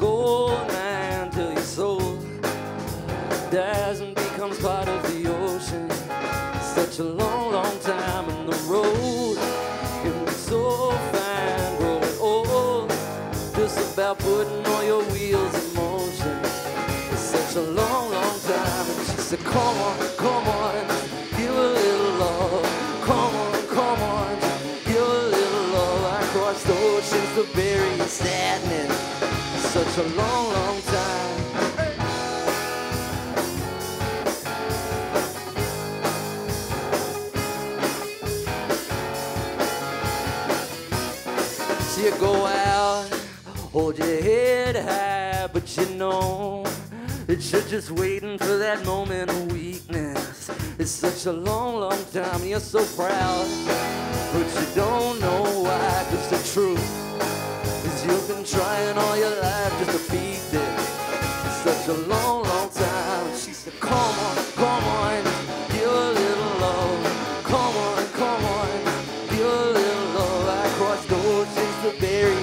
old man till your soul dies and becomes part of the ocean. Such a long, long time in the road. Can be so fine growing old. Just about putting all your wheels in motion. It's such a long, long time. And she said, Come on, come on, give a little love. Come on, come on, give a little love. I crossed the oceans to bury you sadness. Such a long, long time. See you go out, hold your head high, but you know that you're just waiting for that moment of weakness. It's such a long, long time, you're so proud, but you don't know It's a long, long time. She said, Come on, come on, give a little love. Come on, come on, give a little love. I crossed the oceans to bury